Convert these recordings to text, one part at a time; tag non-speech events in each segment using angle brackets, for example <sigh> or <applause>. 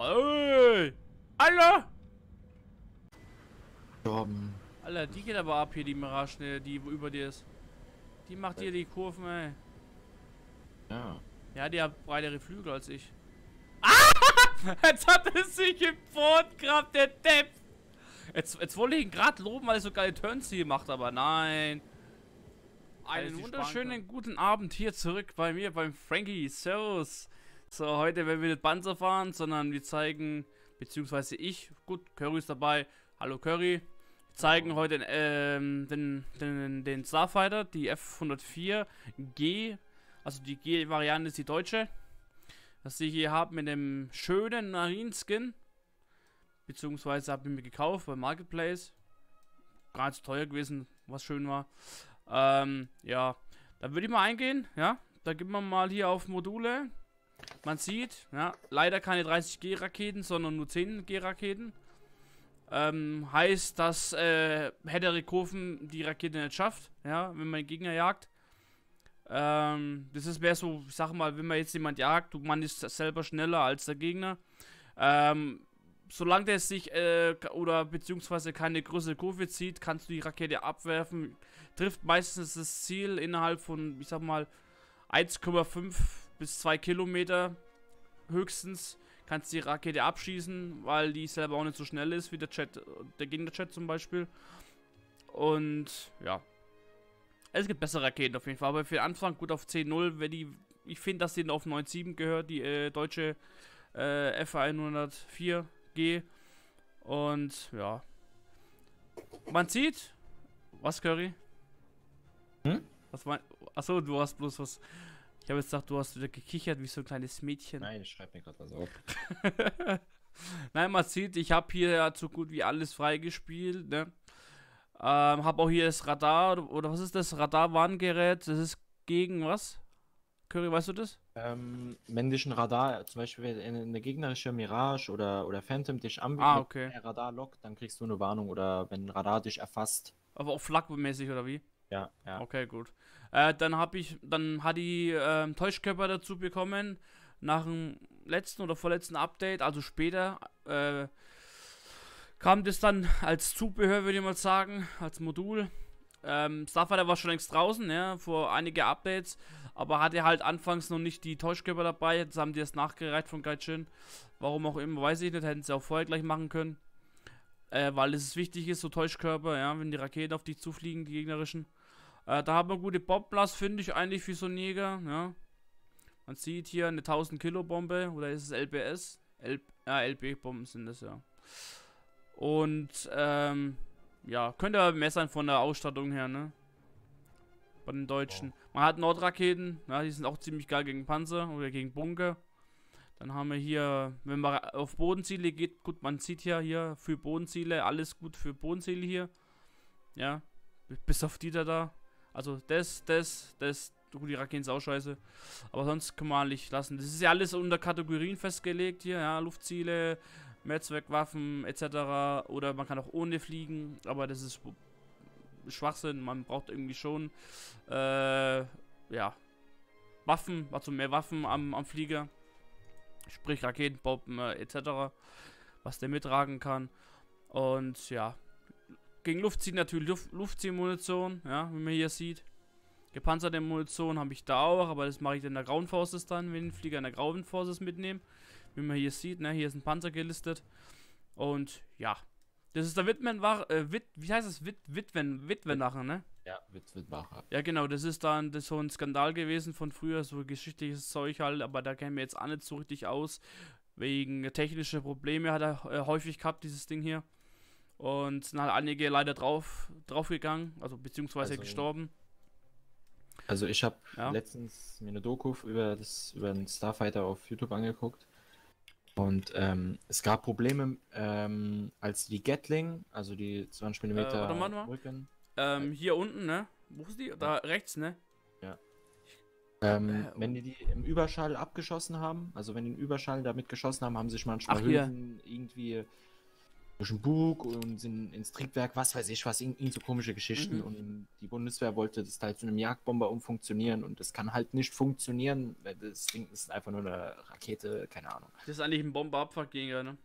Ey! Alter! Gestorben. Alter, die geht aber ab hier, die Mirage, ne, die über dir ist. Die macht hier die Kurven, ey. Ja. Ja, die hat breitere Flügel als ich. Ah! <laughs> Jetzt hat es sich im gehabt, der Depp! Jetzt, jetzt wollte ich ihn gerade loben, weil er so geile Turns hier macht, aber nein. Einen wunderschönen guten Abend hier zurück bei mir, beim Frankie. Servus. So, heute werden wir nicht Panzer fahren, sondern wir zeigen, beziehungsweise ich, gut, Curry ist dabei. Hallo Curry. Wir zeigen heute ähm, den, den, den Starfighter, die F104G. Also die G-Variante ist die deutsche. Was ich hier habe mit dem schönen Marine-Skin. Beziehungsweise habe ich mir gekauft beim Marketplace. Gar nicht so teuer gewesen, was schön war. Ähm, ja, da würde ich mal eingehen, ja. Da gibt man mal hier auf Module. Man sieht, ja, leider keine 30G-Raketen, sondern nur 10G-Raketen. Ähm, heißt, dass äh, Hedderikofen die Rakete nicht schafft, ja, wenn man den Gegner jagt. Ähm, das ist mehr so, ich sag mal, wenn man jetzt jemand jagt, man ist selber schneller als der Gegner. Ähm, solange der sich äh, oder beziehungsweise keine größere Kurve zieht, kannst du die Rakete abwerfen. Trifft meistens das Ziel innerhalb von, ich sag mal, 1,5 bis 2 Kilometer höchstens. Kannst die Rakete abschießen, weil die selber auch nicht so schnell ist wie der Chat, der Gegner-Chat zum Beispiel. Und ja. Es gibt bessere Raketen auf jeden Fall, aber für den Anfang gut auf 10.0, wenn die. Ich finde, dass denen auf 9.7 gehört, die äh, deutsche äh, F104 G. Und ja. Man sieht. Was, Curry? Hm? Was mein. Achso, du hast bloß was. Ich habe jetzt gedacht, du hast wieder gekichert wie so ein kleines Mädchen. Nein, ich schreibe mir gerade was auf. <laughs> Nein, man sieht, ich habe hier ja so gut wie alles freigespielt, ne? Ähm, habe auch hier das Radar, oder was ist das? Radar-Warngerät. Das ist gegen was? Curry, weißt du das? Ähm, männlichen Radar, zum Beispiel wenn eine gegnerische Mirage oder, oder Phantom dich anbietet, ah, okay. Radar lockt, dann kriegst du eine Warnung oder wenn ein Radar dich erfasst. Aber auch flakmäßig oder wie? Ja, ja. Okay, gut. Äh, dann habe ich, dann hat die äh, Täuschkörper dazu bekommen, nach dem letzten oder vorletzten Update, also später, äh, kam das dann als Zubehör, würde ich mal sagen, als Modul. Ähm, Starfighter war schon längst draußen, ja, vor einige Updates, aber hatte halt anfangs noch nicht die Täuschkörper dabei. Jetzt haben die es nachgereicht von Gaijin. Warum auch immer, weiß ich nicht. Hätten sie auch vorher gleich machen können. Äh, weil es wichtig ist, so Täuschkörper, ja, wenn die Raketen auf dich zufliegen, die gegnerischen. Äh, da haben wir gute Bombblast, finde ich eigentlich für so einen Jäger, ja. Man sieht hier eine 1000 Kilo Bombe, oder ist es LBS? L ja, LB-Bomben sind das, ja. Und, ähm, ja, könnte aber mehr sein von der Ausstattung her, ne? Bei den Deutschen. Man hat Nordraketen, ja, die sind auch ziemlich geil gegen Panzer oder gegen Bunker. Dann haben wir hier, wenn man auf Bodenziele geht, gut, man sieht ja hier für Bodenziele, alles gut für Bodenziele hier. Ja, bis auf die da da. Also das, das, das, die Raketen sind auch scheiße. Aber sonst kann man nicht lassen. Das ist ja alles unter Kategorien festgelegt hier, ja, Luftziele, Mehrzweckwaffen etc. Oder man kann auch ohne fliegen, aber das ist Schwachsinn. Man braucht irgendwie schon, äh, ja, Waffen, also mehr Waffen am, am Flieger. Sprich Raketenbomben äh, etc. Was der mittragen kann. Und ja, gegen Luftziehen natürlich Luft, Luftziehmunition, ja, wie man hier sieht. Gepanzerte Munition habe ich da auch, aber das mache ich in der Grauen Forces dann, wenn ich den Flieger in der Grauen Forces mitnehme. Wie man hier sieht, ne, hier ist ein Panzer gelistet. Und ja, das ist der Witwenwache, äh, Wit, wie heißt es? Wit, Witwen, Witwenwache, ne? Ja, Witwenwache. Ja, genau, das ist dann das ist so ein Skandal gewesen von früher, so geschichtliches Zeug halt, aber da kennen wir jetzt auch nicht so richtig aus. Wegen technischer Probleme hat er äh, häufig gehabt, dieses Ding hier. Und sind halt einige leider drauf, draufgegangen, also beziehungsweise also, gestorben. Also ich habe ja. letztens mir eine Doku über, das, über den Starfighter auf YouTube angeguckt. Und ähm, es gab Probleme, ähm, als die Gatling, also die 20 mm äh, warte mal, Rücken. Ähm, hier unten, ne? Wo ist die? Da rechts, ne? Ja. Ähm, äh, wenn die die im Überschall abgeschossen haben, also wenn die den Überschall damit geschossen haben, haben sich manchmal Ach, Hülsen irgendwie durch den Bug und sind ins Triebwerk, was weiß ich was, irgendwie so komische Geschichten. Mhm. Und die Bundeswehr wollte das halt zu einem Jagdbomber umfunktionieren und das kann halt nicht funktionieren. Das Ding ist einfach nur eine Rakete, keine Ahnung. Das ist eigentlich ein Bomberabfuckjäger, ne?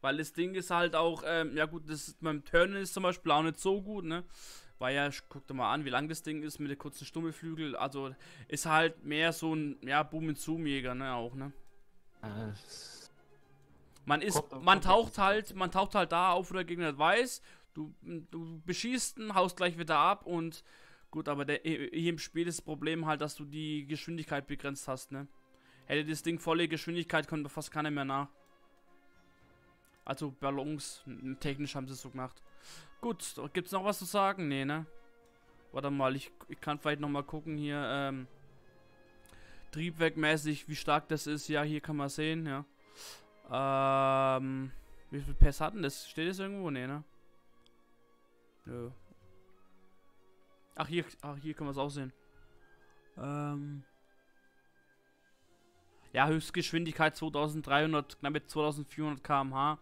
Weil das Ding ist halt auch, ähm, ja gut, das beim Turnen ist zum Beispiel auch nicht so gut, ne? Weil ja, guck dir mal an, wie lang das Ding ist mit der kurzen Stummelflügel. Also ist halt mehr so ein, ja, Boom-and-Zoom-Jäger, ne, auch, ne? Äh, man ist, man taucht halt, man taucht halt da auf, wo der Gegner weiß. Du, du beschießt ihn, haust gleich wieder ab und gut, aber der, hier im Spiel ist das Problem halt, dass du die Geschwindigkeit begrenzt hast, ne? Hätte das Ding volle Geschwindigkeit, kommt fast keiner mehr nach. Also Ballons, technisch haben sie es so gemacht. Gut, gibt's noch was zu sagen? Nee, ne? Warte mal, ich, ich kann vielleicht noch mal gucken hier, ähm, Triebwerkmäßig, wie stark das ist. Ja, hier kann man sehen, ja. Ähm, wie viel PS hatten das? Steht das irgendwo? Nee, ne? Nö. Ach, hier, ach, hier kann man es auch sehen. Ähm. Ja, Höchstgeschwindigkeit 2300, knapp 2400 km/h.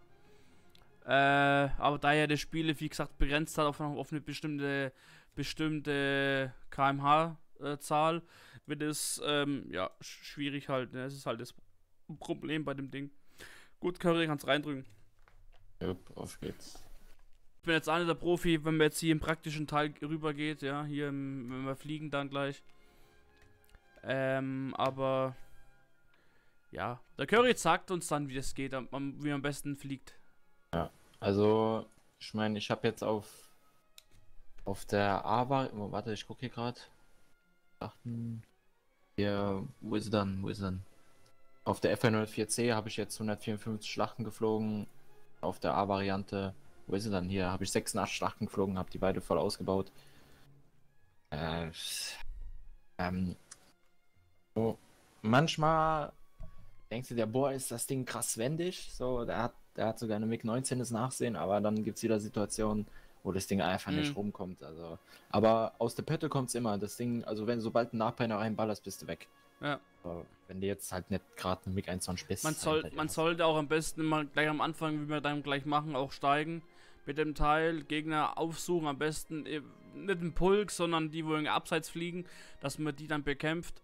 Äh, aber da ja das Spiel, wie gesagt, begrenzt hat auf, auf eine bestimmte, bestimmte kmh-Zahl, wird es, ähm, ja, schwierig halt. Ne? Das ist halt das Problem bei dem Ding. Gut, Curry, kannst reindrücken. Jupp, auf geht's. Ich bin jetzt nicht der Profi, wenn man jetzt hier im praktischen Teil rüber geht, ja, hier, im, wenn wir fliegen dann gleich. Ähm, aber ja, der Curry sagt uns dann, wie das geht, wie man am besten fliegt. Ja, also ich meine, ich habe jetzt auf auf der A-Vari, oh, warte, ich gucke hier gerade. Achten. Ja, wo ist er dann? Wo ist er dann? Auf der F104C habe ich jetzt 154 Schlachten geflogen. Auf der A-Variante, wo ist er dann hier? Habe ich 86 Schlachten geflogen, habe die beide voll ausgebaut. Äh, ähm, so, manchmal denkst du dir, boah, ist das Ding krass wendig. So, der hat der hat sogar eine MiG 19 das Nachsehen, aber dann gibt es wieder Situationen, wo das Ding einfach mhm. nicht rumkommt. Also, aber aus der Pötte kommt es immer. Das Ding, also wenn sobald ein Nachbrenner reinballerst, bist du weg. Ja. Aber wenn du jetzt halt nicht gerade eine MiG 21 bist. Man, soll, halt man sollte auch am besten immer gleich am Anfang, wie wir dann gleich machen, auch steigen mit dem Teil. Gegner aufsuchen, am besten äh, nicht einen Pulk, sondern die, wo in abseits fliegen, dass man die dann bekämpft.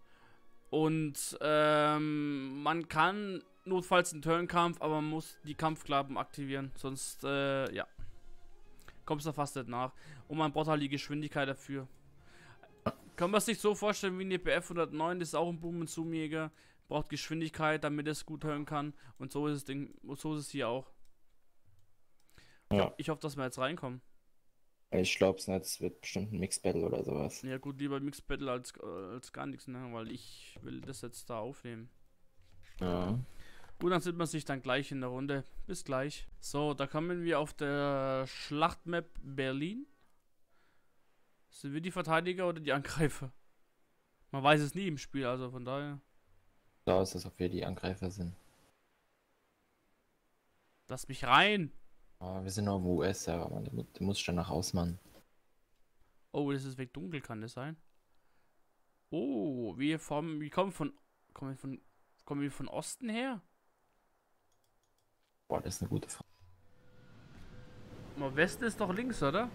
Und ähm, man kann notfalls einen Turnkampf, aber man muss die Kampfklappen aktivieren, sonst, äh, ja. Kommst du fast nicht nach. Und man braucht halt die Geschwindigkeit dafür. Kann man sich so vorstellen wie eine BF 109, das ist auch ein Boom- und Zoom-Jäger. Braucht Geschwindigkeit, damit es gut hören kann. Und so ist es Ding, so ist es hier auch. Ja. Ich hoffe, dass wir jetzt reinkommen. Ich glaube es nicht, es wird bestimmt ein Mix Battle oder sowas. Ja gut, lieber Mix Battle als, als gar nichts, ne? Weil ich will das jetzt da aufnehmen. Ja. Gut, dann sieht man sich dann gleich in der Runde. Bis gleich. So, da kommen wir auf der Schlachtmap Berlin. Sind wir die Verteidiger oder die Angreifer? Man weiß es nie im Spiel, also von daher. Da ist es, ob wir die Angreifer sind. Lass mich rein! Oh, wir sind nur im US-Server, man. Du, du musst schon nach Hausmann. Oh, das ist weg dunkel, kann das sein? Oh, wir, vom, wir kommen von. Kommen wir von. Kommen wir von Osten her? Boah, das ist eine gute Frage. Mal Westen ist doch links, oder?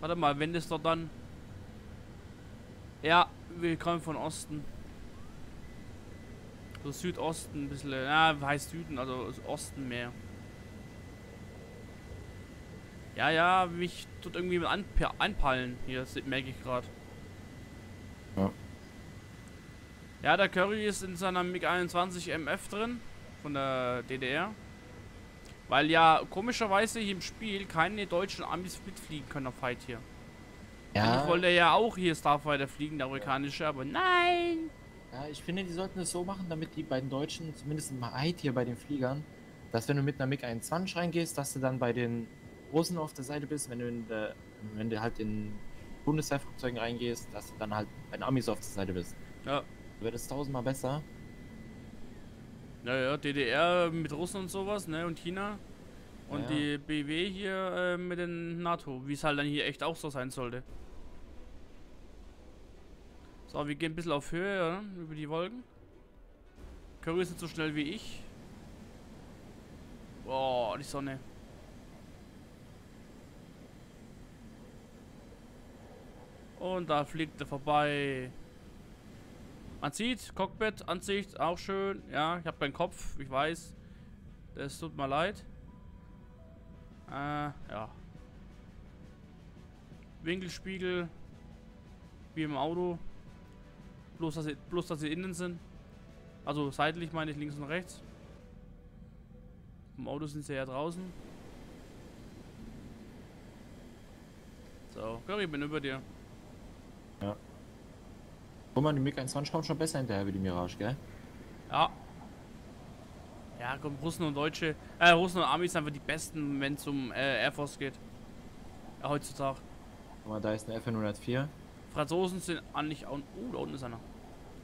Warte mal, wenn das doch dann... Ja, wir kommen von Osten. So Südosten ein bisschen. Ja, heißt Süden, also Osten mehr. Ja, ja, mich tut irgendwie an, anpallen. Hier, das merke ich gerade. Ja. Ja, der Curry ist in seiner MiG-21 MF drin von der DDR. Weil ja komischerweise hier im Spiel keine deutschen Amis mitfliegen können auf Fight hier. Ja. Ich wollte ja auch hier Starfighter fliegen, der amerikanische, aber nein! Ja, ich finde, die sollten es so machen, damit die beiden Deutschen, zumindest mal Fight hier bei den Fliegern, dass wenn du mit einer MiG-21 reingehst, dass du dann bei den Russen auf der Seite bist, wenn du, in der, wenn du halt in Bundeswehrflugzeugen reingehst, dass du dann halt bei den Amis auf der Seite bist. Ja. Wäre das tausendmal besser. Naja, DDR mit Russen und sowas, ne? Und China. Und ja. die BW hier äh, mit den NATO, wie es halt dann hier echt auch so sein sollte. So, wir gehen ein bisschen auf Höhe, ja, über die Wolken. Curry ist nicht so schnell wie ich. Boah, die Sonne. Und da fliegt er vorbei. Man sieht, Cockpit, Ansicht, auch schön. Ja, ich habe keinen Kopf, ich weiß. Das tut mir leid. Äh, ja. Winkelspiegel. Wie im Auto. Bloß dass, sie, bloß, dass sie innen sind. Also seitlich meine ich links und rechts. Im Auto sind sie ja draußen. So, Curry, ich bin über dir. Ja. Guck mal, die MiG 21 kommt schon besser hinterher wie die Mirage, gell? Ja. Ja, komm, Russen und Deutsche, äh, Russen und Amis sind einfach die besten, wenn es um äh, Air Force geht. Ja, heutzutage. Guck mal, da ist eine FN-104. Franzosen sind eigentlich auch... Oh, da unten ist einer.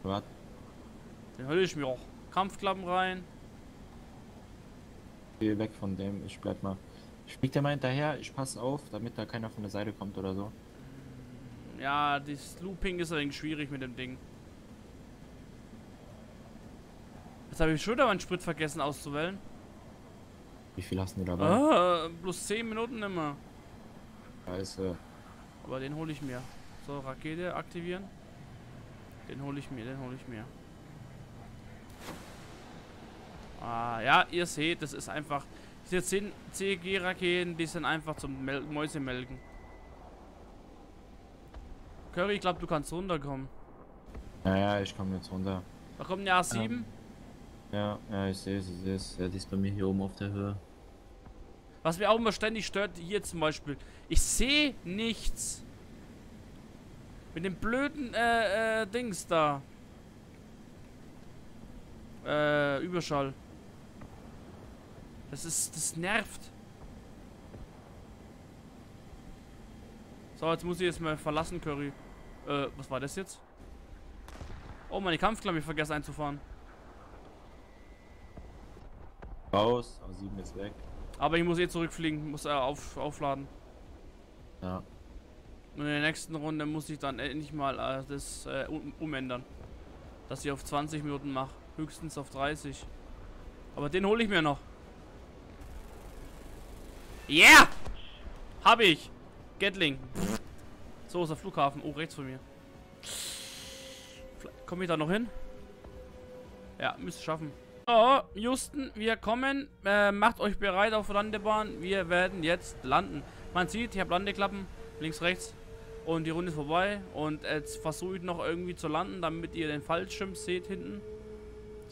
Was? Den höre ich mir auch. Kampfklappen rein. Geh weg von dem, ich bleib mal. Spiegt der mal hinterher, ich passe auf, damit da keiner von der Seite kommt oder so. Ja, das Looping ist ein schwierig mit dem Ding. Jetzt habe ich schon wieder meinen Sprit vergessen auszuwählen. Wie viel hast du dabei? Ah, bloß 10 Minuten immer. Scheiße. Aber den hole ich mir. So, Rakete aktivieren. Den hole ich mir, den hole ich mir. Ah, ja, ihr seht, das ist einfach... Diese 10 CG-Raketen, die sind einfach zum Mel Mäusemelken. Curry, ich glaube, du kannst runterkommen. Ja, ja, ich komme jetzt runter. Da kommt eine A7. Ja, ja, ich sehe es, ich sehe es. Ja, die ist bei mir hier oben auf der Höhe. Was mir auch immer ständig stört, hier zum Beispiel. Ich sehe nichts. Mit dem blöden, äh, äh, Dings da. Äh, Überschall. Das ist, das nervt. So, jetzt muss ich jetzt mal verlassen, Curry. Äh, was war das jetzt? Oh, meine Kampfklappe vergessen einzufahren. Raus, A7 ist weg. Aber ich muss eh zurückfliegen, muss er auf, aufladen. Ja. Und in der nächsten Runde muss ich dann endlich mal äh, das äh, um, umändern. Dass ich auf 20 Minuten mache. Höchstens auf 30. Aber den hole ich mir noch. Yeah! Hab ich! Gatling. So ist der Flughafen. Oh, rechts von mir. Komme ich da noch hin? Ja, müsste schaffen. So, Houston, wir kommen. Äh, macht euch bereit auf Landebahn. Wir werden jetzt landen. Man sieht, ich habe Landeklappen. Links, rechts. Und die Runde ist vorbei. Und jetzt versuche ich noch irgendwie zu landen, damit ihr den Fallschirm seht hinten.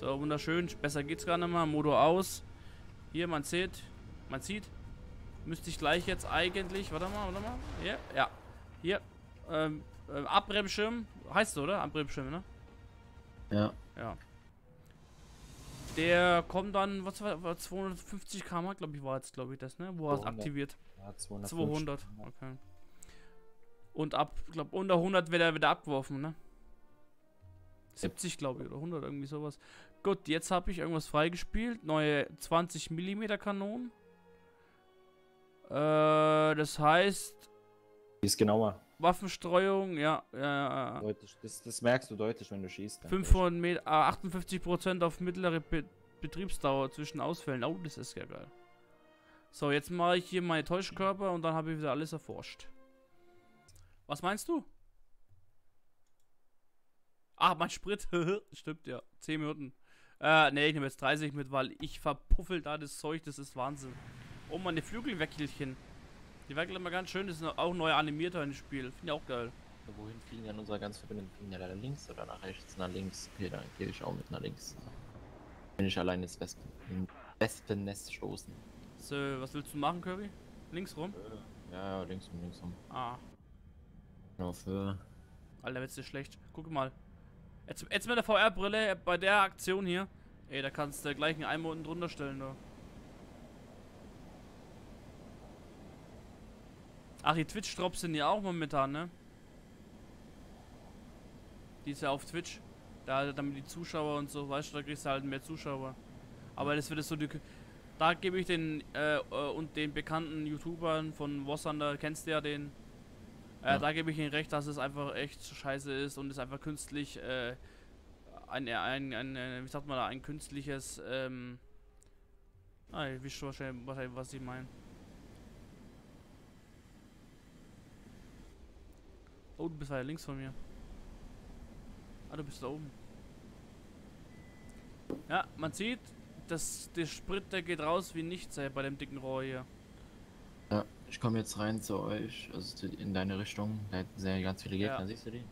So, wunderschön. Besser geht's gar nicht mehr. Motor aus. Hier, man sieht. Man sieht. Müsste ich gleich jetzt eigentlich. Warte mal, warte mal. Hier, ja. Hier. Ähm, äh, Abbremsschirm. Heißt es, oder? Abbremsschirm, ne? Ja. Ja. Der kommt dann, was war, war 250 km, glaube ich, war jetzt, glaube ich, das, ne? Wo er es aktiviert. Ja, 200. 200, okay. Und ab, glaube unter 100 wird er wieder abgeworfen, ne? 70, glaube ich, oder 100, irgendwie sowas. Gut, jetzt habe ich irgendwas freigespielt. Neue 20 mm Kanonen. Äh, das heißt. Die ist genauer. Waffenstreuung, ja, ja, Deutlich. Das, das merkst du deutlich, wenn du schießt. 500 Meter, äh, 58% auf mittlere Be Betriebsdauer zwischen Ausfällen. Oh, das ist ja geil. So, jetzt mache ich hier meine Täuschkörper und dann habe ich wieder alles erforscht. Was meinst du? Ah, mein Sprit. <laughs> Stimmt, ja. 10 Minuten. Äh, ne, ich nehme jetzt 30 mit, weil ich verpuffel da das Zeug, das ist Wahnsinn. Oh, meine Flügelweckelchen. Die wackeln immer ganz schön, das ist auch neu animiert in dem Spiel. Finde ich auch geil. Wohin fliegen denn unsere ganzen Verbindungen? Fliegen ja leider links oder nach rechts? Nach links. Okay, dann gehe ich auch mit nach links. Wenn ich allein ins Wespen Wespennest stoßen. So, was willst du machen, Kirby? Links rum? Ja, ja, links rum, links rum. Ah. Genau, für. Alter, wird's dir schlecht. Guck mal. Jetzt, jetzt mit der VR-Brille bei der Aktion hier. Ey, da kannst du gleich einen Eimer unten drunter stellen, da. Ach, die Twitch-Drops sind ja auch momentan, ne? Die ist ja auf Twitch. Da damit die Zuschauer und so, weißt du, da kriegst du halt mehr Zuschauer. Aber das wird so die. Da gebe ich den äh, äh, und den bekannten YouTubern von Wassander, kennst du ja den. Äh, ja. Da gebe ich ihnen recht, dass es einfach echt scheiße ist und es einfach künstlich äh, ein, ein, ein, ein, wie sagt man da, ein künstliches ähm, Ah, ihr wisst wahrscheinlich, was ich meine. Oh, du bist ja links von mir. Ah, du bist da oben. Ja, man sieht, dass der Sprit, der geht raus wie nichts ey, bei dem dicken Rohr hier. Ja, ich komme jetzt rein zu euch, also in deine Richtung. Da sind ja ganz viele Gegner, ja. siehst du die?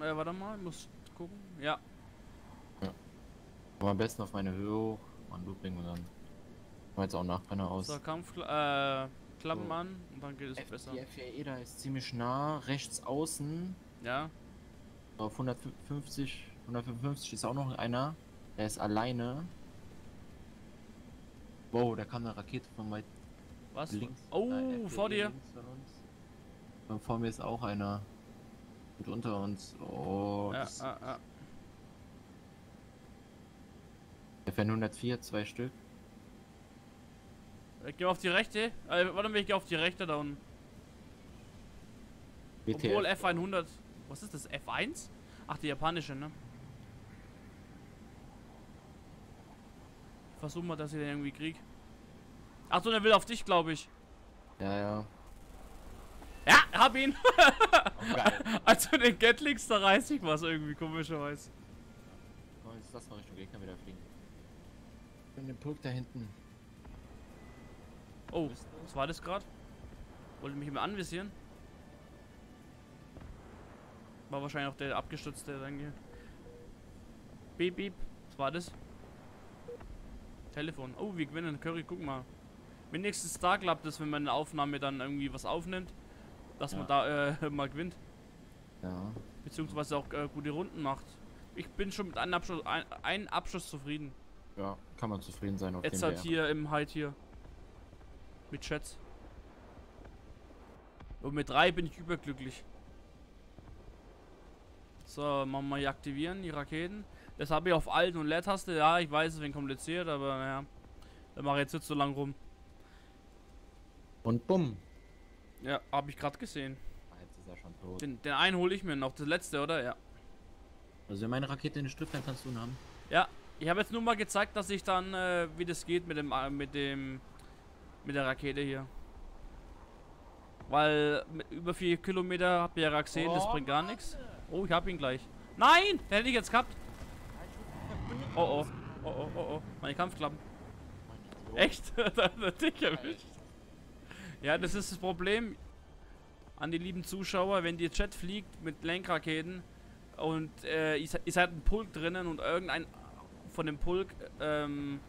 Ja, warte mal, ich muss gucken. Ja. Ja. Aber am besten auf meine Höhe hoch, an Looping und dann war jetzt auch Nachbrenner aus. So, Kampf, äh, Klappen so. an und dann geht es F besser. Die F4E da ist ziemlich nah, rechts außen. Ja. Auf 150, 155 ist auch noch einer. Er ist alleine. Wow, da kam eine Rakete von weit Was? links. Oh, äh, vor dir. Und vor mir ist auch einer. Und unter uns. Oh, ja, ah, ah. Der fährt 104, zwei Stück. Ich geh auf die rechte. Äh, warte mal, ich geh auf die rechte da unten. BTF. Obwohl F100. Was ist das? F1? Ach, die japanische, ne? Ich versuch mal, dass ich den irgendwie krieg. Ach so, der will auf dich, glaube ich. Ja, ja. Ja, hab ihn! <laughs> Oh, also den Gatlings, da reiß ich was irgendwie, komischerweise. Oh, jetzt lass mal Richtung Gegner wieder fliegen. In dem Pulk da hinten. Oh, was war das gerade? Wollte mich immer anvisieren. War wahrscheinlich auch der abgestürzte dann hier. Beep, beep. Was war das? Telefon. Oh, wir gewinnen. Curry, guck mal. Wenigstens da klappt es, wenn man eine Aufnahme dann irgendwie was aufnimmt, dass ja. man da äh, <laughs> mal gewinnt. Ja. Beziehungsweise auch äh, gute Runden macht. Ich bin schon mit einem Abschluss, ein, einem Abschluss zufrieden. Ja, kann man zufrieden sein auf Jetzt halt hier im Height hier. Mit Chats. Und mit drei bin ich überglücklich. So, machen wir hier aktivieren, die Raketen. Das habe ich auf Alt und Leertaste. Ja, ich weiß, es wird kompliziert, aber naja. Dann mache ich jetzt nicht so lang rum. Und bumm. Ja, habe ich gerade gesehen. Ah, jetzt ist er schon tot. Den, den einen hole ich mir noch. Das letzte, oder? Ja. Also wenn meine Rakete in den Stift, dann kannst du ihn haben. Ja, ich habe jetzt nur mal gezeigt, dass ich dann, äh, wie das geht mit dem, äh, mit dem, mit der Rakete hier. Weil über 4 Kilometer habt ihr ja gesehen, oh, das bringt gar nichts. Oh, ich hab ihn gleich. Nein! Der hätte ich jetzt gehabt. Oh oh. Oh oh oh oh. Meine Kampfklappen. Echt? <laughs> da hat dich erwischt. Ja, das ist das Problem an die lieben Zuschauer, wenn die Chat fliegt mit Lenkraketen und äh, ihr seid ein Pulk drinnen und irgendein von dem Pulk ähm,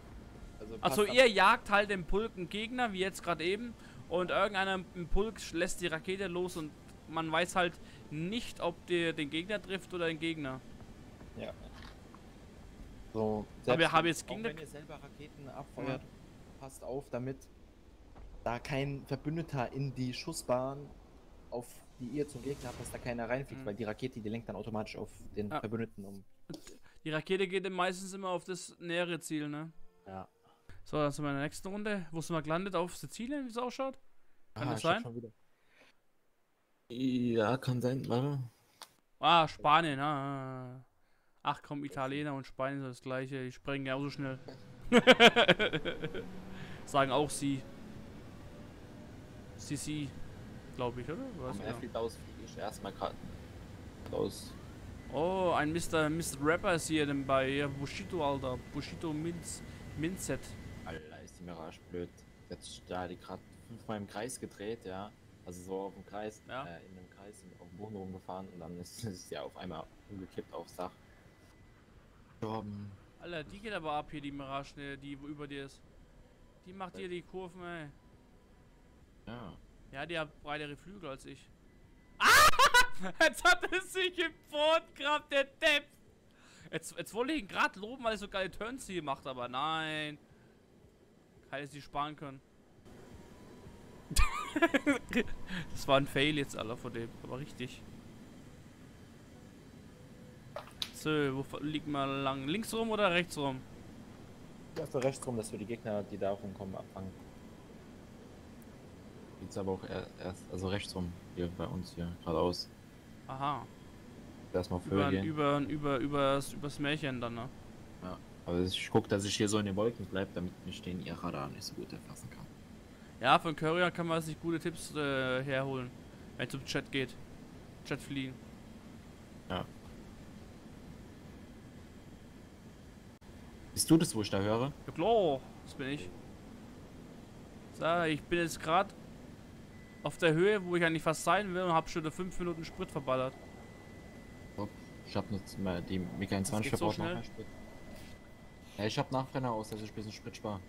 also, also ihr jagt halt den Pulk einen Gegner, wie jetzt gerade eben, und irgendeiner im Pulk lässt die Rakete los und man weiß halt nicht, ob der den Gegner trifft oder den Gegner. Ja. So, Aber wir haben jetzt Gegner. Wenn ihr selber Raketen abfeuert, ja. passt auf, damit da kein Verbündeter in die Schussbahn, auf die ihr zum Gegner habt, dass da keiner reinfliegt, mhm. weil die Rakete, die lenkt dann automatisch auf den ja. Verbündeten um. Die Rakete geht dann meistens immer auf das nähere Ziel, ne? Ja. So, dann sind wir in der nächsten Runde. Wo sind wir gelandet? Auf Sizilien, wie es ausschaut? Kann ah, das sein? Ja, kann sein, warte. Ah, Spanien, ah. Ach komm, Italiener und Spanien ist das gleiche. Die sprengen ja auch so schnell. <laughs> Sagen auch sie. Sie, sie. Glaube ich, oder? Was? Am ja. aus fliege ich erstmal gerade raus. Oh, ein Mr. Mr. Rapper ist hier bei ja, Bushito, Alter. Bushito Minz, Minzet. Mirage blöd. Jetzt da die gerade fünfmal im Kreis gedreht, ja. Also so auf dem Kreis, ja. äh, in einem Kreis auf dem Boden rumgefahren und dann ist <laughs> es ja auf einmal umgekippt aufs Dach. Gestorben. Alter, die geht aber ab hier, die Mirage, ne, die über dir ist. Die macht hier die Kurven, ey. Ja. Ja, die hat breitere Flügel als ich. Ah! <laughs> Jetzt hat er sich im Boot gehabt, der Depp! Jetzt, jetzt wollte ich ihn gerade loben, weil er so geile Turns hier macht, aber nein. Hätte sie sparen können. <laughs> das war ein Fail jetzt, aller von dem. Aber richtig. So, wo liegt mal lang? Links rum oder rechts rum? Ja, für rechts rum, dass wir die Gegner, die da rumkommen, abfangen. Geht's aber auch erst, also rechts rum, hier bei uns hier, geradeaus. Aha. Erstmal für über, gehen. Über, über, übers, übers Märchen dann, ne? Aber ich gucke, dass ich hier so in den Wolken bleibe, damit mich den ihr Radar nicht so gut erfassen kann. Ja, von Courier kann man sich gute Tipps äh, herholen, wenn es um Chat geht. Chat fliehen. Ja. Bist du das, wo ich da höre? Ja klar, das bin ich. So, ich bin jetzt gerade auf der Höhe, wo ich eigentlich fast sein will und habe schon 5 Minuten Sprit verballert. Ich habe jetzt mal die Mega 20 verbraucht so noch Sprit. Ja, ich habe Nachbrenner aus, dass ich ein bisschen Sprit spare.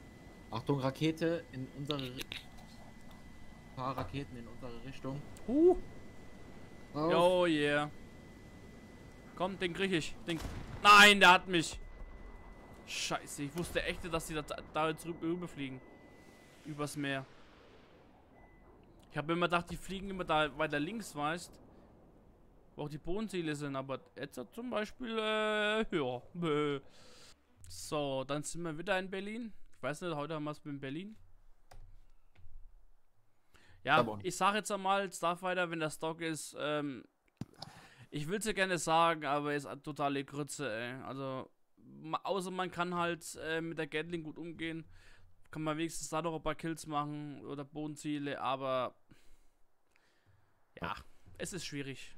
Achtung, Rakete in unsere... Ein paar Raketen in unsere Richtung. Huh. Oh yeah. Komm, den krieg ich. Den... Nein, der hat mich. Scheiße, ich wusste echt, dass die da, da jetzt rüber fliegen. Übers Meer. Ich habe immer gedacht, die fliegen immer da weiter links, weißt Wo auch die Bodenziele sind, aber jetzt zum Beispiel, äh, ja. So, dann sind wir wieder in Berlin. Ich weiß nicht, heute haben wir es in Berlin. Ja, ich sage jetzt einmal, Starfighter, wenn der Stock ist, ähm, ich will es ja gerne sagen, aber ist eine totale Grütze, ey. Also, außer man kann halt äh, mit der Gatling gut umgehen, kann man wenigstens da noch ein paar Kills machen oder Bodenziele, aber ja, es ist schwierig.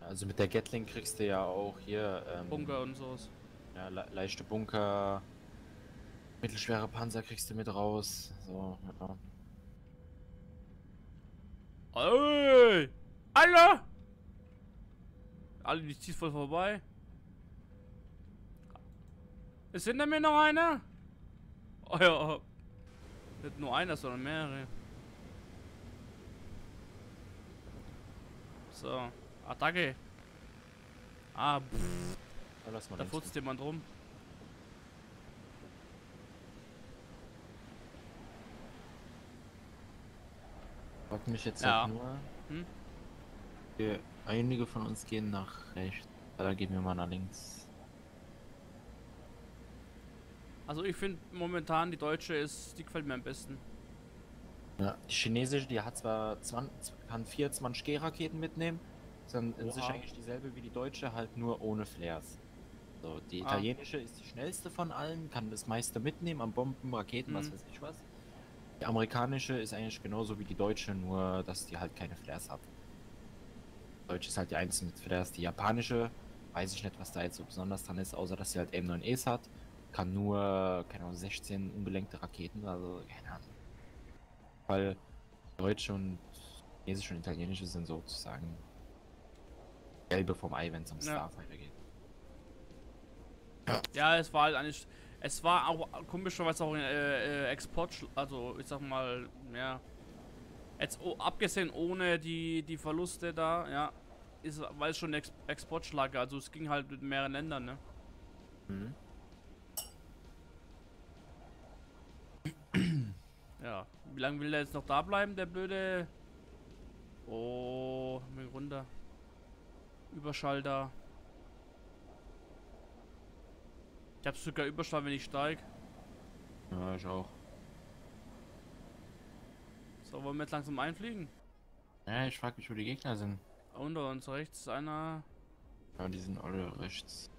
Also mit der Gatling kriegst du ja auch hier ähm, Bunker und sowas. Ja, le leichte Bunker, mittelschwere Panzer kriegst du mit raus. So, ja. Ey! Alle! Alle, die zieht voll vorbei. Ist hinter mir noch einer? Oh ja. Nicht nur einer, sondern mehrere. So. Attacke. Ah, pff. Ja, lass mal da futzt jemand rum. Frag mich jetzt ja. halt nur. Hm? Wir, einige von uns gehen nach rechts. Da gehen wir mal nach links. Also ich finde momentan die deutsche ist, die gefällt mir am besten. Ja, die chinesische, die hat zwar 20, kann 24 G-Raketen mitnehmen, sondern in sich eigentlich dieselbe wie die deutsche, halt nur ohne Flares. So, die ah. italienische ist die schnellste von allen, kann das meiste mitnehmen an Bomben, Raketen, mhm. was weiß ich was. Die amerikanische ist eigentlich genauso wie die deutsche, nur dass die halt keine Flares hat. Die deutsche ist halt die einzige mit Flares. Die japanische, weiß ich nicht, was da jetzt so besonders dran ist, außer dass sie halt M9Es hat. Kann nur, keine Ahnung, 16 unbelenkte Raketen, also keine Ahnung. Weil deutsche und chinesische und italienische sind sozusagen gelbe vom Ei, wenn es um ja. Starfighter geht. Ja, es war halt eigentlich. Es war auch komischerweise auch ein äh, äh, Export, also ich sag mal, ja. Jetzt oh, abgesehen ohne die, die Verluste da, ja, ist, weil es schon Ex Exportschlag, also es ging halt mit mehreren Ländern, ne? Mhm. ja, wie lange will der jetzt noch da bleiben, der blöde? Oh, mit runter. Überschalter. Ich hab sogar Überschlag, wenn ich steig. Ja, ich auch. So, wollen wir jetzt langsam einfliegen? Ja, ich frag mich, wo die Gegner sind. Unter uns rechts ist einer. Ja, die sind alle rechts.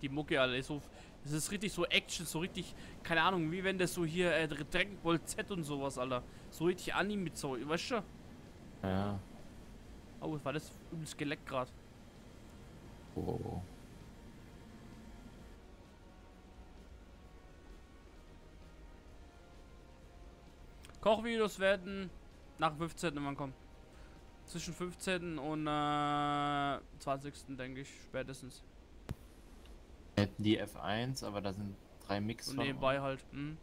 Die Mucke, alle so. Es ist richtig so Action, so richtig, keine Ahnung, wie wenn das so hier äh, Dragon Ball Z und sowas, Alter. So richtig Anime mit so, weißt du? Ja. Oh, war das übelst geleckt gerade. Oh. Kochvideos werden nach 15. irgendwann kommen. Zwischen 15. und äh, 20. denke ich, spätestens. Hätten die F1, aber da sind drei Mix Und nebenbei halt. Hm.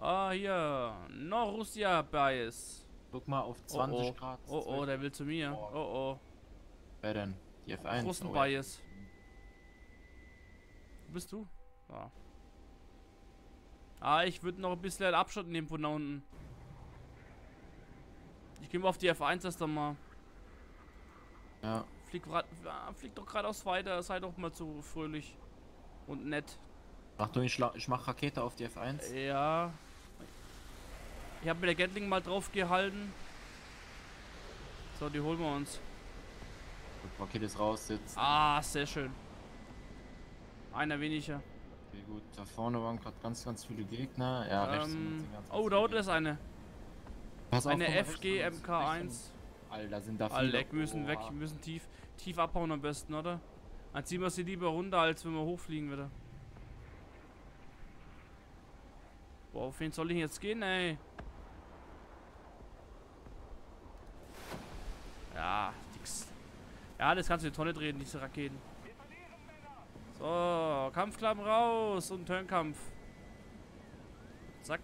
Ah, hier. Norussia Bias. Guck mal auf 20 oh, oh. Grad. Oh oh, der will zu mir. Oh oh. Wer denn? Die F1. Großen oh, Bias. Wo bist du? Ah. Ah, ich würde noch ein bisschen Abstand nehmen von da unten. Ich gehe mal auf die F1 erst einmal. Ja. Flieg, flieg doch geradeaus weiter, sei doch mal so fröhlich und nett. Achtung, ich, ich mach Rakete auf die F1. Ja, ich habe mit der Gatling mal drauf gehalten. So, die holen wir uns. Rakete ist raus jetzt. Ah, sehr schön. Einer weniger. Okay, gut. Da vorne waren gerade ganz, ganz viele Gegner. Ja, rechts. Ähm, oh, da unten ist eine. Pass eine FG MK1. Alter, sind da viele. Alter, wir müssen oh. weg, wir müssen tief, tief abhauen am besten, oder? Dann ziehen wir sie lieber runter, als wenn wir hochfliegen wieder. Boah, auf wen soll ich jetzt gehen, ey? Ja, nix. Ja, das kannst du in die Tonne drehen, diese Raketen. So, Kampfklappen raus und Turnkampf. Zack.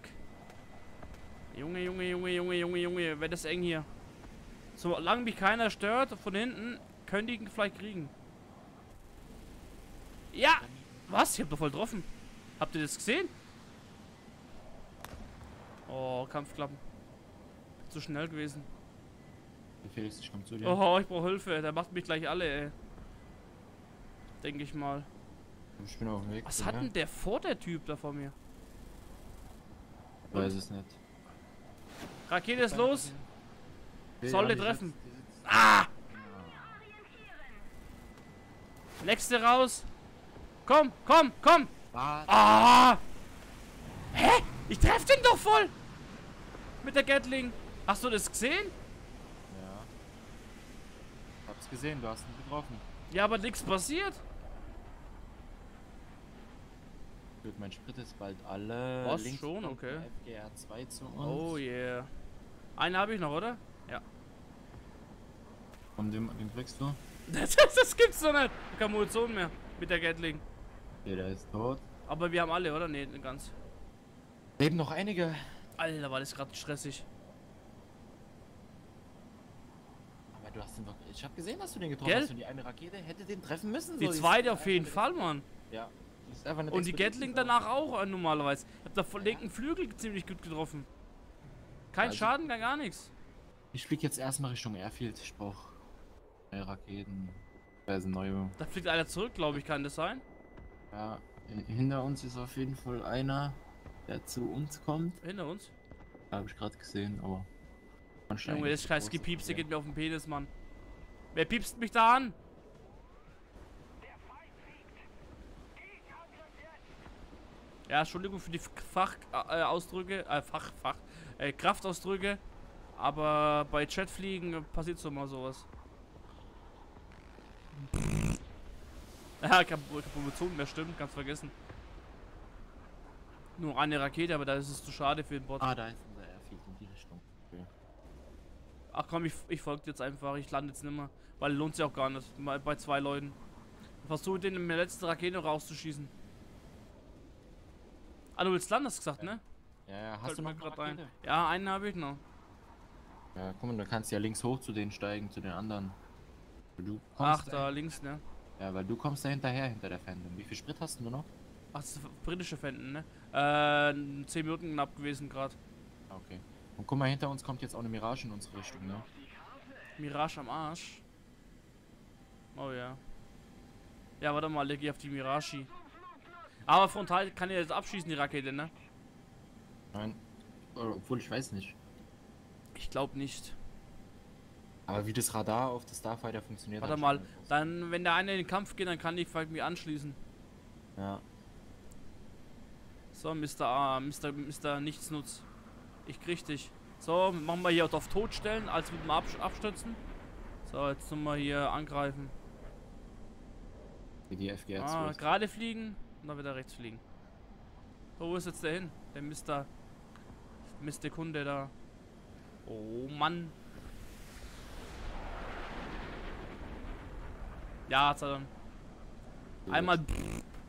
Junge, Junge, Junge, Junge, Junge, Junge, wird das eng hier. Solange mich keiner stört, von hinten, können die ihn vielleicht kriegen. Ja! Was? Ich hab doch voll getroffen. Habt ihr das gesehen? Oh, Kampfklappen. Zu schnell gewesen. Felix, ich komm zu dir. Oh, ich brauche Hilfe. Der macht mich gleich alle, ey. Denke ich mal. Ich bin auf dem Weg. Was hat denn der vor, der Typ da vor mir? Weiß es nicht. Rakete ist los. Soll treffen. Ah! Nächste raus. Komm, komm, komm. Ah! Hä? Ich treffe den doch voll. Mit der Gatling. Hast du das gesehen? Gesehen, du hast ihn getroffen. Ja, aber nichts passiert. Gut, mein Sprit ist bald alle. Was Links schon? Okay. FGR 2 zu uns. Oh yeah. Einen habe ich noch, oder? Ja. Und den, den kriegst du? <laughs> Das, das gibt's doch nicht. Keine Munition mehr mit der Gatling. Ja, der ist tot. Aber wir haben alle, oder? Nee, nicht ganz. Leben noch einige. Alter, war das gerade stressig. Aber du hast den. Ich habe gesehen, dass du den getroffen Gell? hast und die eine Rakete hätte den treffen müssen. Die so. zweite auf jeden Fall, Mann. Ja. Und die Gatling danach auch äh, normalerweise. Ich hab da von linken Flügel ziemlich gut getroffen. Kein also, Schaden, gar nichts. Ich fliege jetzt erstmal Richtung Airfield. Ich brauche neue Raketen. Also neue. Da fliegt einer zurück, glaube ich, kann das sein? Ja, hinter uns ist auf jeden Fall einer, der zu uns kommt. Hinter uns? Habe ich gerade gesehen, aber. Junge, das scheiß Gepiepste geht mir auf den Penis, Mann. Wer piepst mich da an? Ja, Entschuldigung für die Fachausdrücke, äh, Fach, Fach, äh, Kraftausdrücke. Aber bei Chatfliegen passiert so mal sowas. <laughs> Ja, keine Promotion mehr, stimmt, ganz vergessen. Nur eine Rakete, aber da ist es zu schade für den Bot. Ah, da ist unser Airfield in die Richtung. Okay. Ach komm, ich, ich folge jetzt einfach, ich lande jetzt nimmer. Weil lohnt sich auch gar nicht, mal bei zwei Leuten. Versuche den in der letzten Rakete rauszuschießen. Ah, du willst landen, hast gesagt, ne? Ja, ja, hast Fällt du noch gerade ein? Ja, einen habe ich noch. Ja, guck mal, du kannst ja links hoch zu denen steigen, zu den anderen. Du Ach, da links, ne? Ja, weil du kommst da hinterher, hinter der Phantom. Wie viel Sprit hast du noch? Ach, das ist britische Phantom, ne? Äh, 10 Minuten knapp gewesen gerade. Okay. Und guck mal, hinter uns kommt jetzt auch eine Mirage in unsere Richtung, ne? Mirage am Arsch? Oh ja. Ja, warte mal, leg ich auf die Mirage. Aber frontal kann er jetzt abschießen, die Rakete, ne? Nein. Obwohl, ich weiß nicht. Ich glaube nicht. Aber wie das Radar auf das Starfighter funktioniert. Warte mal, dann, wenn der eine in den Kampf geht, dann kann ich vielleicht mich anschließen. Ja. So, Mr. A, Mr. Mr. Nichtsnutz. Ich krieg dich. So, machen wir hier auf Tod stellen, als mit dem Abs Abstürzen. So, jetzt müssen wir hier angreifen. Wie die FGR ah, gerade fliegen und dann wieder rechts fliegen. So, wo ist jetzt der hin? Der Mr. Mr. Kunde da. Oh Mann. Ja, hat er dann. Einmal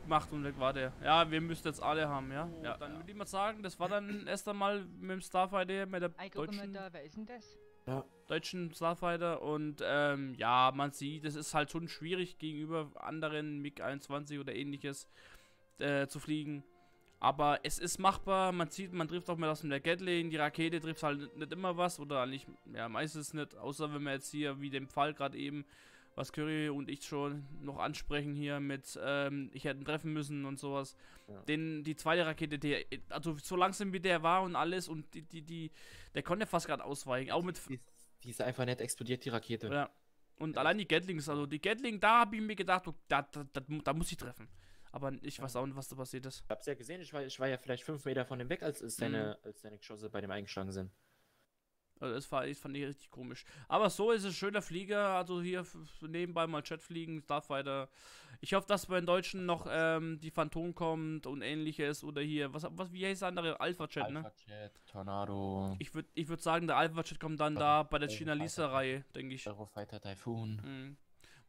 gemacht und weg war der. Ja, wir müssten jetzt alle haben, ja. Oh, ja, dann würde ich mal sagen, das war dann <laughs> erst einmal mit dem Starfighter, mit der deutschen... Da, wer ist denn das? Ja. Deutschen Starfighter und ähm, ja, man sieht, das ist halt schon schwierig gegenüber anderen MiG-21 oder ähnliches äh, zu fliegen. Aber es ist machbar, man sieht, man trifft auch mal das mit der Gatling, die Rakete trifft halt nicht immer was oder eigentlich, ja, meistens nicht, außer wenn man jetzt hier, wie dem Fall gerade eben, was Curry und ich schon noch ansprechen hier mit, ähm, ich hätte treffen müssen und sowas. Ja. Den, die zweite Rakete, die, also so langsam wie der war und alles und die, die, die der konnte fast gerade ausweichen. Auch mit. Die, die, ist einfach nicht explodiert, die Rakete. Ja. Und ja. allein die Gatlings, also die Gatling, da habe ich mir gedacht, da, da, da, da, muss ich treffen. Aber ich weiß auch nicht, was da passiert ist. Ich hab's ja gesehen, ich war, ich war ja vielleicht fünf Meter von dem weg, als, als, deine, mhm. als deine Geschosse bei dem eingeschlagen sind. Also das, war, das fand ich richtig komisch. Aber so ist es schöner Flieger, also hier nebenbei mal Chat fliegen, Starfighter. Ich hoffe, dass bei den Deutschen noch ähm, die Phantom kommt und ähnliches oder hier, was, was wie heißt der andere? Alpha Chat, ne? Alpha Chat, Tornado. Ich würde ich würd sagen, der Alpha Chat kommt dann da bei der China Lisa Reihe, denke ich. Eurofighter Typhoon. Mhm.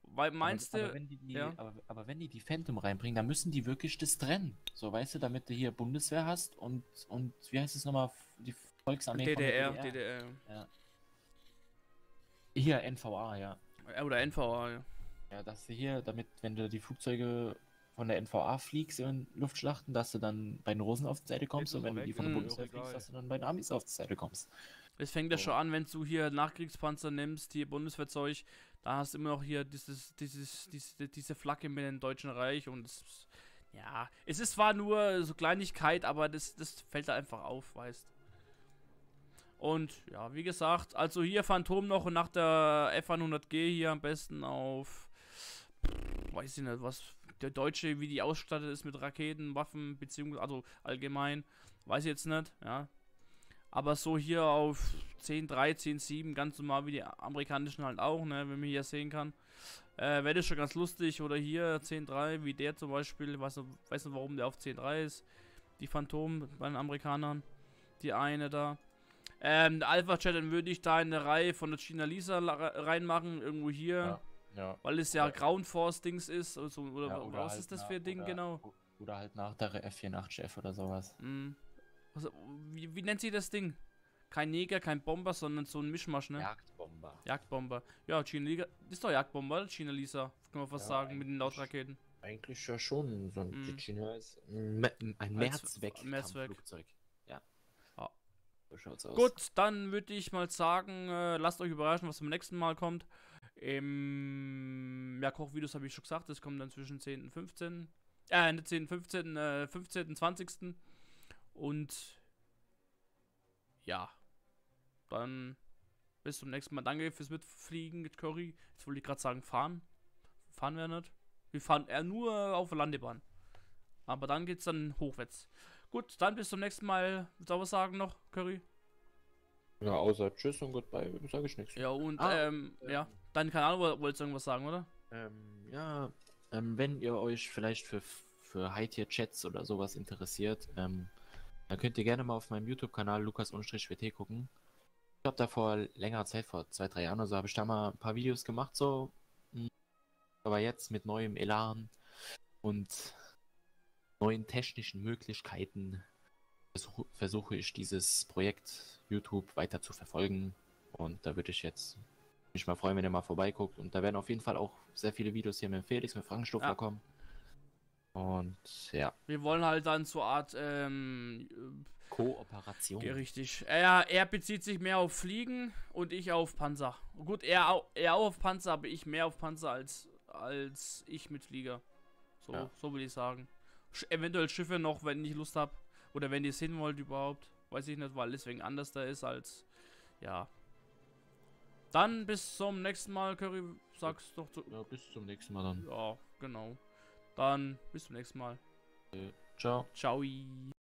Weil meinst aber, du. Aber wenn die, die ja? aber, aber, wenn die die Phantom reinbringen, dann müssen die wirklich das trennen. So, weißt du, damit du hier Bundeswehr hast und, und wie heißt es nochmal? Die Volksarmee. DDR, DDR. DDR. Ja. Hier, NVA, ja. Oder NVA, ja. Ja, dass du hier, damit, wenn du die Flugzeuge von der NVA fliegst in Luftschlachten, dass du dann bei den Rosen auf die Seite kommst und wenn du die von der mhm, Bundeswehr fliegst, dass du dann bei den Amis auf die Seite kommst. Es fängt ja schon an, wenn du hier Nachkriegspanzer nimmst, hier Bundeswehrzeug, da hast du immer noch hier dieses, dieses, diese, diese Flagge mit dem Deutschen Reich und es, ja, es ist zwar nur so Kleinigkeit, aber das, das fällt da einfach auf, weißt Und ja, wie gesagt, also hier Phantom noch und nach der F100G hier am besten auf, weiß ich nicht, was der Deutsche, wie die ausgestattet ist mit Raketen, Waffen, beziehungsweise, also allgemein, weiß ich jetzt nicht, ja. Aber so hier auf 10, 13, 7, ganz normal wie die amerikanischen halt auch, ne, wenn man hier sehen kann. Äh, wäre das schon ganz lustig. Oder hier 10.3, wie der zum Beispiel. Weiß, weiß nicht, warum der auf 10.3 ist. Die Phantom bei den Amerikanern. Die eine da. Ähm, der Alpha Chat, dann würde ich da in der Reihe von der China Lisa reinmachen. Irgendwo hier. Ja, ja. Weil es ja, ja. Ground Force Dings ist. Also, oder, ja, oder was halt ist das für ein Ding oder, genau? Oder halt nach der F84F oder sowas. Mhm. Was, wie, wie nennt sie das Ding? Kein Neger, kein Bomber, sondern so ein Mischmasch, ne? Jagdbomber. Jagdbomber. Ja, China Liga. Ist doch Jagdbomber, China Lisa. Kann man fast sagen, mit den Lautraketen. Eigentlich ja schon. So ein mm. China ist ein, ein Mehrzweck-Flugzeug. Ja. Schaut's aus. Gut, dann würde ich mal sagen, äh, lasst euch überraschen, was beim nächsten Mal kommt. Im ja, Kochvideos habe ich schon gesagt, das kommt dann zwischen 10 und 15. Äh, nicht 10, 15, äh, 15. 20. Und ja, dann bis zum nächsten Mal. Danke fürs Mitfliegen mit Curry. Jetzt wollte ich gerade sagen, fahren. Fahren wir nicht. Wir fahren eher nur auf Landebahn. Aber dann geht's dann hochwärts. Gut, dann bis zum nächsten Mal. Soll was sagen noch, Curry? Ja, außer Tschüss und Goodbye sage ich nichts. Ja, und ah, ähm, ähm, ja, dein Kanal wolltest du irgendwas sagen, oder? Ähm, ja, ähm, wenn ihr euch vielleicht für, für High-Tier-Chats oder sowas interessiert, ähm, dann könnt ihr gerne mal auf meinem YouTube-Kanal lukas-wt gucken. Ich habe da vor längerer Zeit, vor zwei, drei Jahren oder so, habe ich da mal ein paar Videos gemacht, so. Hm. Aber jetzt mit neuem Elan und neuen technischen Möglichkeiten versuche ich dieses Projekt YouTube weiter zu verfolgen. Und da würde ich jetzt mich mal freuen, wenn ihr mal vorbeiguckt. Und da werden auf jeden Fall auch sehr viele Videos hier mit Felix, mit Frankenstoffer ja. kommen. Und ja. Wir wollen halt dann zur Art ähm, Kooperation. Richtig. Er, er bezieht sich mehr auf Fliegen und ich auf Panzer. Gut, er, auch, er auch auf Panzer, aber ich mehr auf Panzer als, als ich mit Flieger. So, ja. so will ich sagen. Eventuell Schiffe noch, wenn ich Lust habe. Oder wenn ihr es hin wollt überhaupt. Weiß ich nicht, weil deswegen anders da ist als. Ja. Dann bis zum nächsten Mal, Curry. Sag's doch zu. Ja, bis zum nächsten Mal dann. Ja, genau. Dann bis zum nächsten Mal. Äh, ciao. Ciao.